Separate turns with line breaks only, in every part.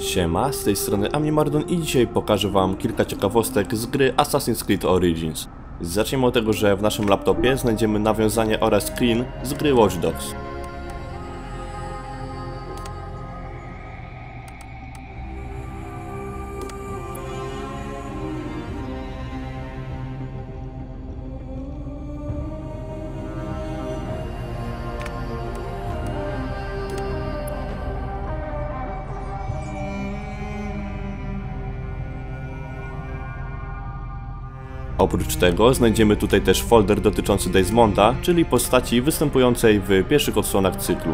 Siema, z tej strony Amimardon i dzisiaj pokażę wam kilka ciekawostek z gry Assassin's Creed Origins. Zacznijmy od tego, że w naszym laptopie znajdziemy nawiązanie oraz screen z gry Watch Dogs. Oprócz tego znajdziemy tutaj też folder dotyczący Desmonda, czyli postaci występującej w pierwszych odsłonach cyklu.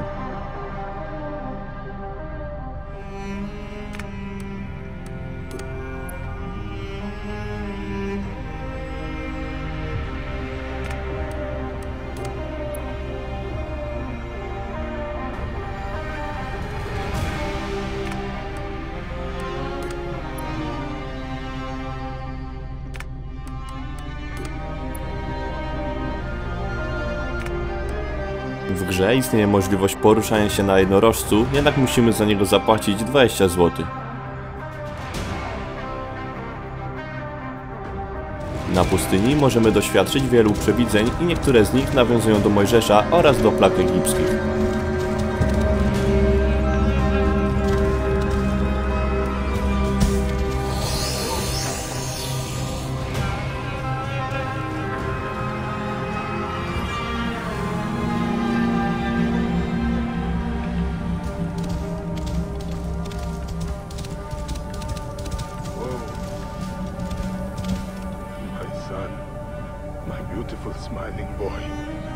W grze istnieje możliwość poruszania się na jednorożcu, jednak musimy za niego zapłacić 20 zł. Na pustyni możemy doświadczyć wielu przewidzeń i niektóre z nich nawiązują do Mojżesza oraz do plag egipskich.
Beautiful smiling boy.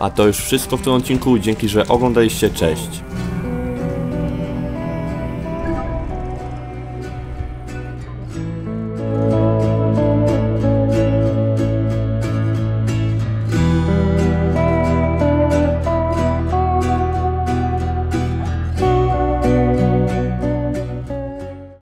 A to już wszystko w tym odcinku, dzięki że oglądaliście, cześć.